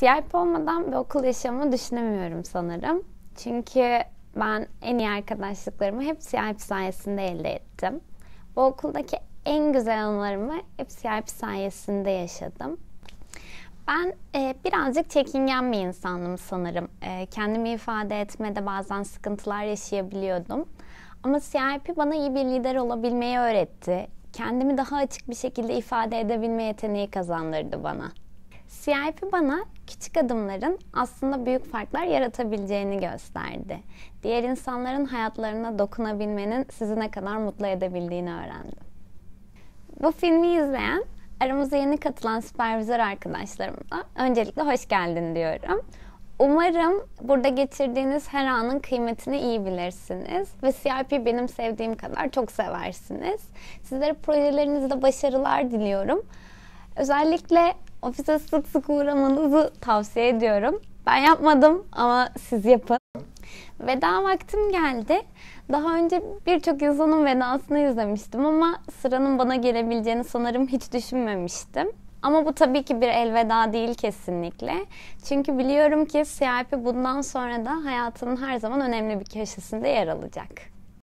CIP olmadan bir okul yaşamı düşünemiyorum sanırım. Çünkü ben en iyi arkadaşlıklarımı hep CIP sayesinde elde ettim. Bu okuldaki en güzel anılarımı hep CIP sayesinde yaşadım. Ben e, birazcık çekingen bir insandım sanırım. E, kendimi ifade etmede bazen sıkıntılar yaşayabiliyordum. Ama CIP bana iyi bir lider olabilmeyi öğretti. Kendimi daha açık bir şekilde ifade edebilme yeteneği kazandırdı bana. CIP bana küçük adımların aslında büyük farklar yaratabileceğini gösterdi. Diğer insanların hayatlarına dokunabilmenin sizi ne kadar mutlu edebildiğini öğrendim. Bu filmi izleyen, aramıza yeni katılan süpervizör arkadaşlarımıza öncelikle hoş geldin diyorum. Umarım burada geçirdiğiniz her anın kıymetini iyi bilirsiniz ve CIP benim sevdiğim kadar çok seversiniz. Sizlere projelerinizde başarılar diliyorum. Özellikle ofise sık sık uğramanızı tavsiye ediyorum. Ben yapmadım ama siz yapın. Veda vaktim geldi. Daha önce birçok insanın vedasını izlemiştim ama sıranın bana gelebileceğini sanırım hiç düşünmemiştim. Ama bu tabii ki bir elveda değil kesinlikle. Çünkü biliyorum ki CIP bundan sonra da hayatımın her zaman önemli bir köşesinde yer alacak.